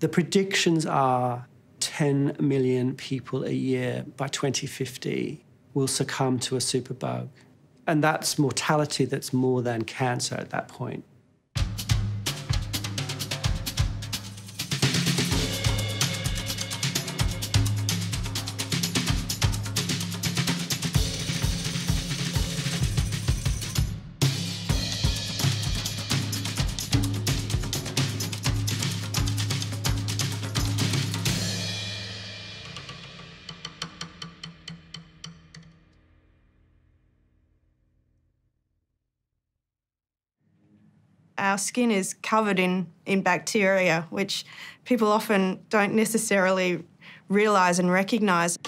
The predictions are 10 million people a year by 2050 will succumb to a superbug. And that's mortality that's more than cancer at that point. Our skin is covered in, in bacteria, which people often don't necessarily realise and recognise.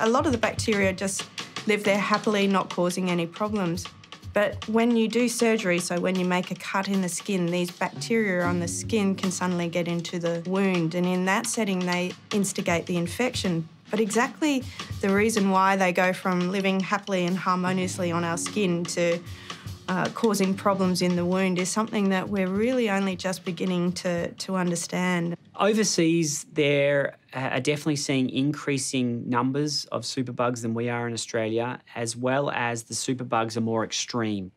A lot of the bacteria just live there happily, not causing any problems. But when you do surgery, so when you make a cut in the skin, these bacteria on the skin can suddenly get into the wound, and in that setting, they instigate the infection. But exactly the reason why they go from living happily and harmoniously on our skin to uh, causing problems in the wound is something that we're really only just beginning to, to understand. Overseas, they're are definitely seeing increasing numbers of superbugs than we are in Australia, as well as the superbugs are more extreme.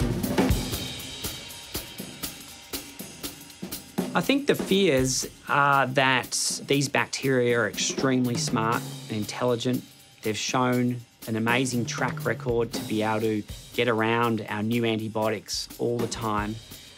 I think the fears are that these bacteria are extremely smart and intelligent. They've shown an amazing track record to be able to get around our new antibiotics all the time.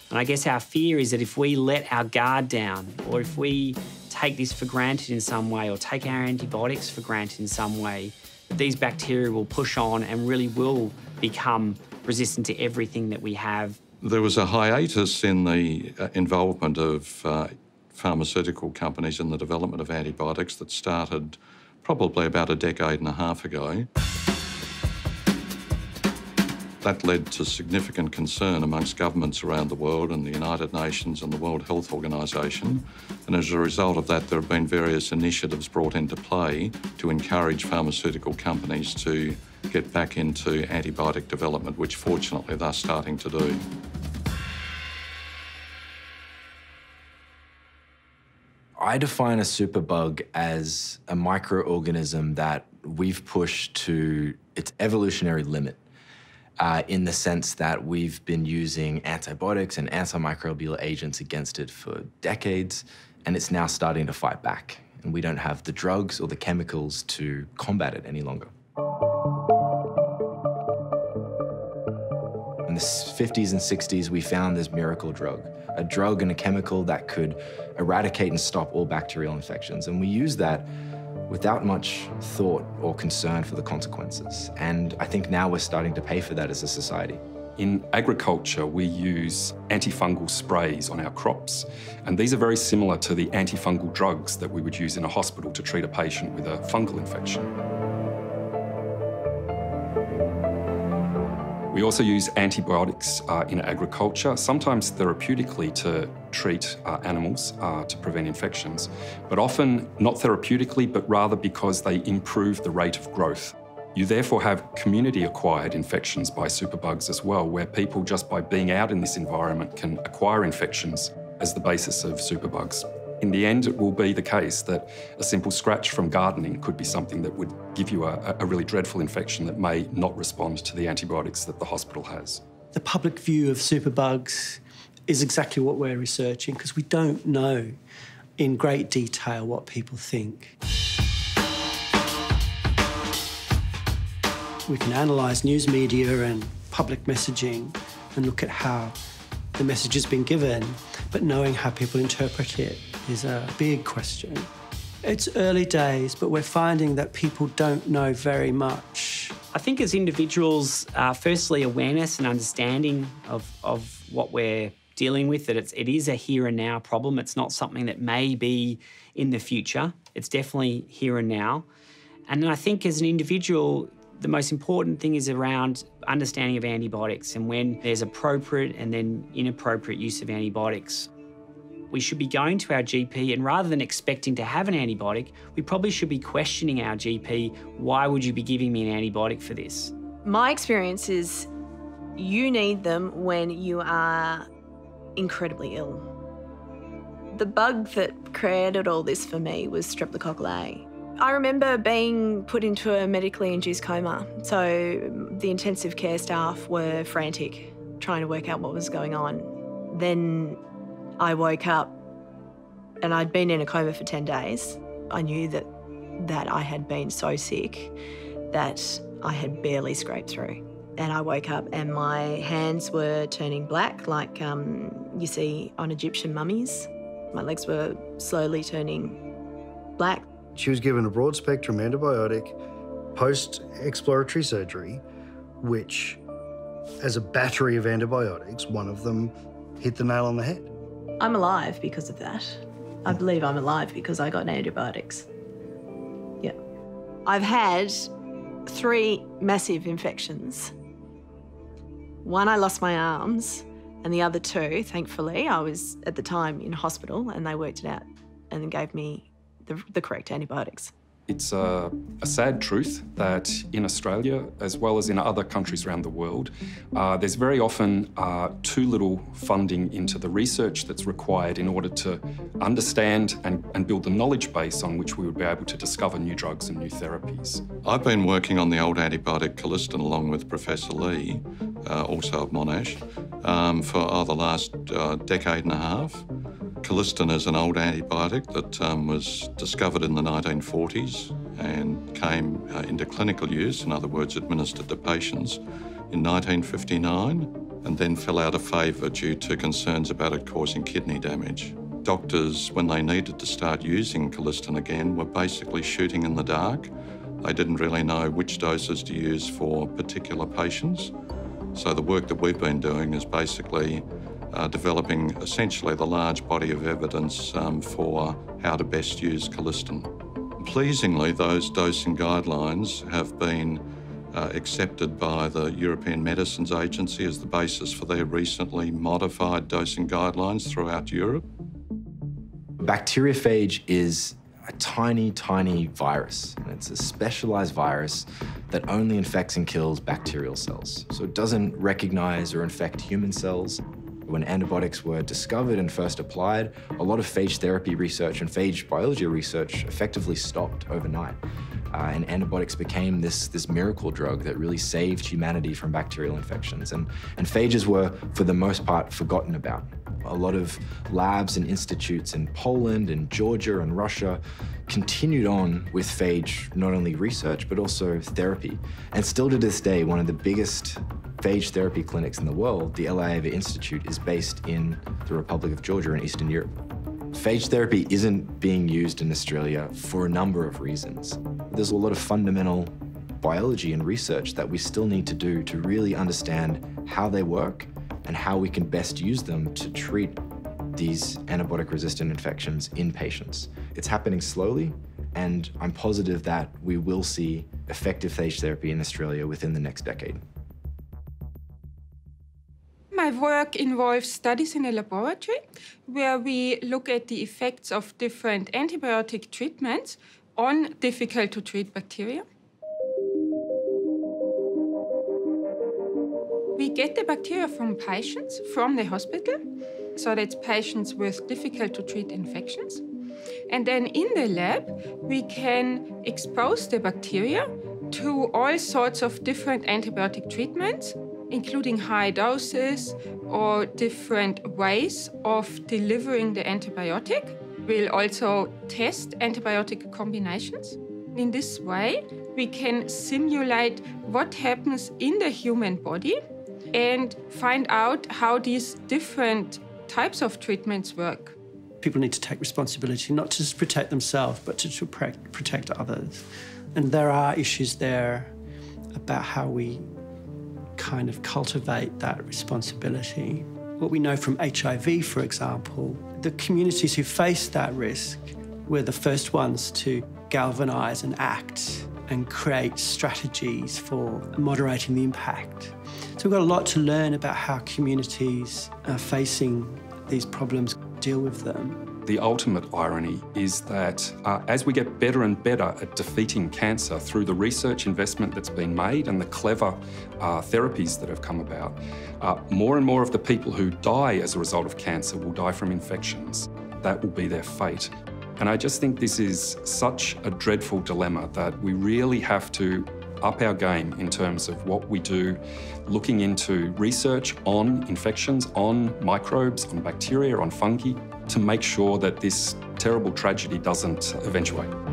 And I guess our fear is that if we let our guard down or if we take this for granted in some way or take our antibiotics for granted in some way, these bacteria will push on and really will become resistant to everything that we have there was a hiatus in the uh, involvement of uh, pharmaceutical companies in the development of antibiotics that started probably about a decade and a half ago. That led to significant concern amongst governments around the world and the United Nations and the World Health Organization. And as a result of that, there have been various initiatives brought into play to encourage pharmaceutical companies to get back into antibiotic development, which fortunately they're starting to do. I define a superbug as a microorganism that we've pushed to its evolutionary limit. Uh, in the sense that we've been using antibiotics and antimicrobial agents against it for decades, and it's now starting to fight back. And we don't have the drugs or the chemicals to combat it any longer. The 50s and 60s, we found this miracle drug, a drug and a chemical that could eradicate and stop all bacterial infections. And we used that without much thought or concern for the consequences. And I think now we're starting to pay for that as a society. In agriculture, we use antifungal sprays on our crops, and these are very similar to the antifungal drugs that we would use in a hospital to treat a patient with a fungal infection. We also use antibiotics uh, in agriculture, sometimes therapeutically to treat uh, animals uh, to prevent infections, but often not therapeutically, but rather because they improve the rate of growth. You therefore have community-acquired infections by superbugs as well, where people just by being out in this environment can acquire infections as the basis of superbugs. In the end, it will be the case that a simple scratch from gardening could be something that would give you a, a really dreadful infection that may not respond to the antibiotics that the hospital has. The public view of superbugs is exactly what we're researching because we don't know in great detail what people think. We can analyse news media and public messaging and look at how the message has been given, but knowing how people interpret it is a big question. It's early days, but we're finding that people don't know very much. I think as individuals, uh, firstly, awareness and understanding of, of what we're dealing with, that it's, it is a here and now problem. It's not something that may be in the future. It's definitely here and now. And then I think as an individual, the most important thing is around understanding of antibiotics and when there's appropriate and then inappropriate use of antibiotics we should be going to our GP and rather than expecting to have an antibiotic, we probably should be questioning our GP, why would you be giving me an antibiotic for this? My experience is you need them when you are incredibly ill. The bug that created all this for me was Streptococcus A. I remember being put into a medically induced coma, so the intensive care staff were frantic, trying to work out what was going on. Then I woke up and I'd been in a coma for 10 days. I knew that, that I had been so sick that I had barely scraped through. And I woke up and my hands were turning black, like um, you see on Egyptian mummies. My legs were slowly turning black. She was given a broad spectrum antibiotic post exploratory surgery, which, as a battery of antibiotics, one of them hit the nail on the head. I'm alive because of that. I believe I'm alive because I got antibiotics. Yeah. I've had three massive infections. One, I lost my arms, and the other two, thankfully, I was at the time in hospital and they worked it out and gave me the, the correct antibiotics. It's a, a, sad truth that in Australia, as well as in other countries around the world, uh, there's very often uh, too little funding into the research that's required in order to understand and, and, build the knowledge base on which we would be able to discover new drugs and new therapies. I've been working on the old antibiotic colistin along with Professor Li, uh, also of Monash, um, for oh, the last uh, decade and a half. Colistin is an old antibiotic that um, was discovered in the 1940s and came uh, into clinical use, in other words, administered to patients, in 1959 and then fell out of favour due to concerns about it causing kidney damage. Doctors, when they needed to start using Colistin again, were basically shooting in the dark. They didn't really know which doses to use for particular patients. So the work that we've been doing is basically uh, developing essentially the large body of evidence um, for how to best use colistin. Pleasingly, those dosing guidelines have been uh, accepted by the European Medicines Agency as the basis for their recently modified dosing guidelines throughout Europe. Bacteriophage is a tiny, tiny virus, and it's a specialized virus that only infects and kills bacterial cells. So it doesn't recognize or infect human cells. When antibiotics were discovered and first applied, a lot of phage therapy research and phage biology research effectively stopped overnight. Uh, and antibiotics became this, this miracle drug that really saved humanity from bacterial infections. And, and phages were, for the most part, forgotten about. A lot of labs and institutes in Poland and Georgia and Russia continued on with phage, not only research, but also therapy. And still to this day, one of the biggest phage therapy clinics in the world, the Eliava Institute, is based in the Republic of Georgia in Eastern Europe. Phage therapy isn't being used in Australia for a number of reasons. There's a lot of fundamental biology and research that we still need to do to really understand how they work and how we can best use them to treat these antibiotic resistant infections in patients. It's happening slowly, and I'm positive that we will see effective phage therapy in Australia within the next decade. My work involves studies in a laboratory where we look at the effects of different antibiotic treatments on difficult to treat bacteria. We get the bacteria from patients from the hospital, so that's patients with difficult to treat infections. And then in the lab, we can expose the bacteria to all sorts of different antibiotic treatments including high doses or different ways of delivering the antibiotic. We'll also test antibiotic combinations. In this way, we can simulate what happens in the human body and find out how these different types of treatments work. People need to take responsibility, not to protect themselves, but to, to protect others. And there are issues there about how we kind of cultivate that responsibility. What we know from HIV, for example, the communities who faced that risk were the first ones to galvanise and act and create strategies for moderating the impact. So we've got a lot to learn about how communities are facing these problems deal with them. The ultimate irony is that uh, as we get better and better at defeating cancer through the research investment that's been made and the clever uh, therapies that have come about, uh, more and more of the people who die as a result of cancer will die from infections. That will be their fate. And I just think this is such a dreadful dilemma that we really have to up our game in terms of what we do, looking into research on infections, on microbes, on bacteria, on fungi, to make sure that this terrible tragedy doesn't eventuate.